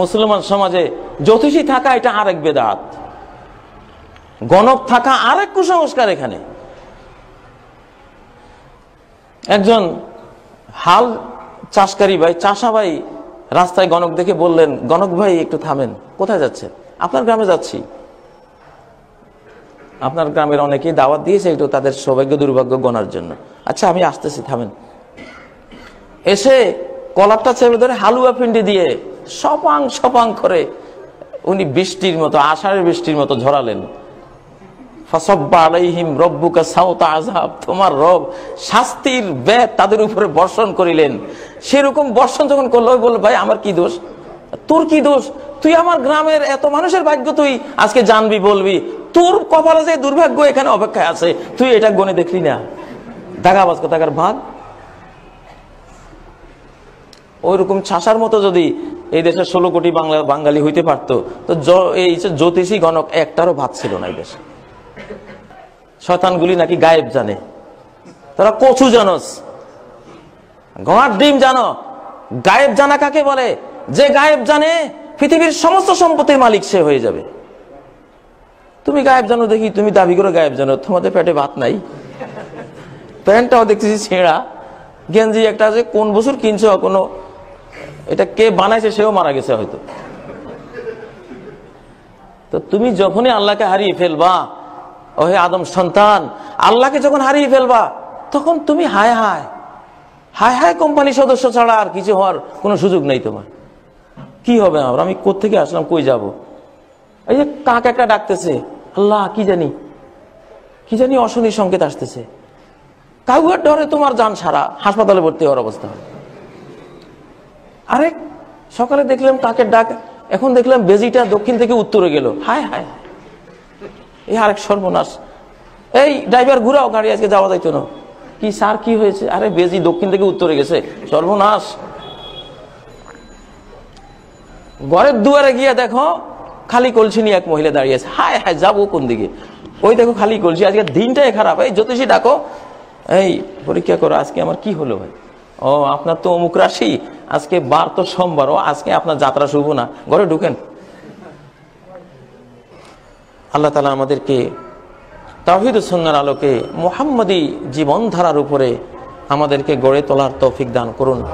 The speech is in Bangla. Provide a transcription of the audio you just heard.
মুসলমান সমাজে জ্যোতিষী থাকা এটা আরেক বেদাত। গণক থাকা আরেক কুসংস্কার এখানে। একজন হাল চাষকারী ভাই, চাষা ভাই রাস্তায় গণক দেখে বললেন, গণক ভাই, একটু থামেন। কোথায় যাচ্ছেন? আপনার গ্রামে যাচ্ছি। আপনার গ্রামের অনেকেই দাওয়াত দিয়েছে একটু তাদের সৌভাগ্য, দুর্ভাগ্য গণার জন্য। আচ্ছা আমি আসতেছি, থামেন। এসে কলারটা চেপে ধরে হালুয়া পিন্ডি দিয়ে সপাং সপাং করে উনি বৃষ্টির মতো, আষাঢ়ের বৃষ্টির মতো ঝরালেন। ফাসাব্বা আলাইহিম রব্বুকা সাউতা তোমার রব শাস্তির ব্যাগ তাদের উপরে বর্ষণ করিলেন। সেরকম বর্ষণ যখন করল বলল, ভাই, আমার কি দোষ? তোর কি দোষ? তুই আমার গ্রামের এত মানুষের ভাগ্য, তুই আজকে জানবি, বলবি, তোর কপালে যে দুর্ভাগ্য এখানে অপেক্ষায় আছে, তুই এটা গনে দেখলি না। দাগাবাজ কোথাকার ভাগ? ওইরকম ছাসার মতো যদি এই দেশের ষোলো কোটি বাংলা বাঙালি হইতে পারতো, তো এই জ্যোতিষী গণক একটারও ভাত ছিল না এই দেশে। শয়তানগুলি নাকি গায়েব জানে। তারা কচু জানস। গড়ার ডিম জানো। গায়েব জানা কাকে বলে? যে গায়েব জানে, পৃথিবীর সমস্ত সম্পত্তির মালিক সে হয়ে যাবে। তুমি গায়েব জানো দেখি, তুমি দাবি করে গায়েব জানো, তোমাদের পেটে ভাত নাই। প্যান্টটাও দেখতেছি ছেঁড়া। গেঞ্জি একটা আছে, কোন বছর কিনছো কোনো এটা কে বানাইছে সেও মারা গেছে হয়তো। তো তুমি যখনই আল্লাহকে হারিয়ে ফেলবা, ওহে আদম সন্তান, আল্লাহকে যখন হারিয়ে ফেলবা, তখন তুমি হায় হায় হায় হায় কোম্পানি সদস্য ছাড়া আর কিছু হওয়ার কোনো সুযোগ নেই তোমার। কি হবে আমার? আমি কোথেকে আসলাম? কই যাব? এই যে কাক একটা ডাকতেছে, আল্লাহ, কি জানি? কি জানি অশনি সংকেত আসতেছে। কাউয়ার ডরে তোমার যান সারা, হাসপাতালে ভর্তি হওয়ার অবস্থা হয় আরে, সকালে দেখলাম কাকের ডাক, এখন দেখলাম বেজিটা দক্ষিণ থেকে উত্তরে গেল। হায় হায়। এই আরেক সর্বনাশ। এই, ড্রাইভার, ঘুরাও, গাড়ি আজকে যাওয়া যাইতো না। কি স্যার কি হয়েছে? আরে, বেজি দক্ষিণ থেকে উত্তরে গেছে। সর্বনাশ। ঘরের দুয়ারে গিয়ে দেখো, খালি কলসি নিয়ে এক মহিলা দাঁড়িয়ে আছে। হায় হায়, যাব কোন দিকে? ওই দেখো খালি কলসি, আজকে দিনটাই খারাপ। এই, জ্যোতিষী ডাকো। এই, পরীক্ষা করো, আজকে আমার কি হলো ভাই? ও, আপনার তো অমুক রাশি। আজকে বার তো সোমবার। ও, আজকে আপনার যাত্রা শুভ না। ঘরে ঢুকেন। আল্লাহ তালা আমাদেরকে তাহিদ সন্ন্যার আলোকে মোহাম্মদী জীবনধারার উপরে আমাদেরকে গড়ে তোলার তৌফিক দান করুন।